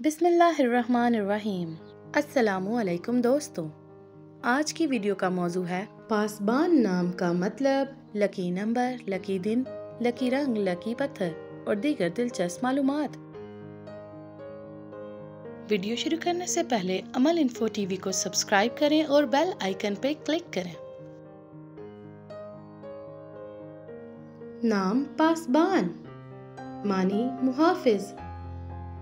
बिस्मिल्लाहिर्रहमानिर्रहीम। अस्सलामुअलैकुम दोस्तों। आज की वीडियो का मौजू है पासबान नाम का मतलब लकी नंबर, लकी दिन, लकी रंग, लकी पत्थर और दीगर दिलचस्प मालूमात। वीडियो शुरू करने से पहले अमल इन्फो टीवी को सब्सक्राइब करें और बेल आइकन पे क्लिक करें। नाम पासबान, मानी मुहाफिज,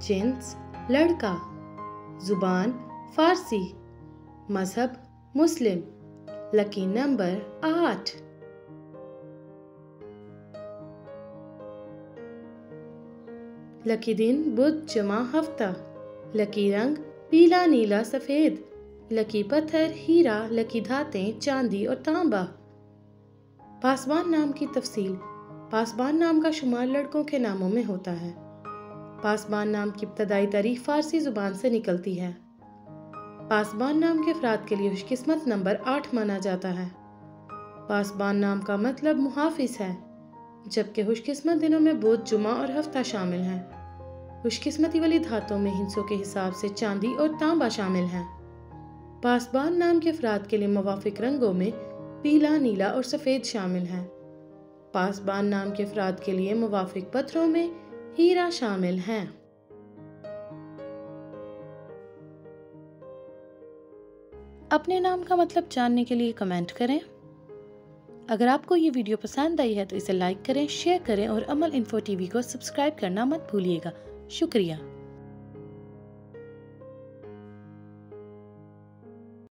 जिन्स लड़का। ज़ुबान फारसी। मज़हब मुस्लिम। लकी नंबर आठ। लकी दिन बुध जमा हफ़्ता। लकी रंग पीला, नीला, सफ़ेद। लकी पत्थर, हीरा, लकी धातें, चांदी और तांबा। पासवान नाम की तफसील। पासवान नाम का शुमार लड़कों के नामों में होता है। पासबान नाम की इब्तदाई तारीख फारसी ज़ुबान से निकलती है। पासबान नाम के अफराद के लिए खुशकिस्मत नंबर आठ माना जाता है। पासबान नाम का मतलब मुहाफिज है, जबकि खुशकिस्मत दिनों में बुध जुमा और हफ़्ता शामिल हैं। खुशकिस्मती वाली धातों में हिंसों के हिसाब से चांदी और तांबा शामिल हैं। पासबान नाम के अफराद के लिए मवाफिक रंगों में पीला, नीला और सफ़ेद शामिल हैं। पासबान नाम के अफराद के लिए मुवाफिक पत्थरों में हीरा शामिल हैं। अपने नाम का मतलब जानने के लिए कमेंट करें। अगर आपको ये वीडियो पसंद आई है तो इसे लाइक करें, शेयर करें और अमल इन्फो टीवी को सब्सक्राइब करना मत भूलिएगा। शुक्रिया।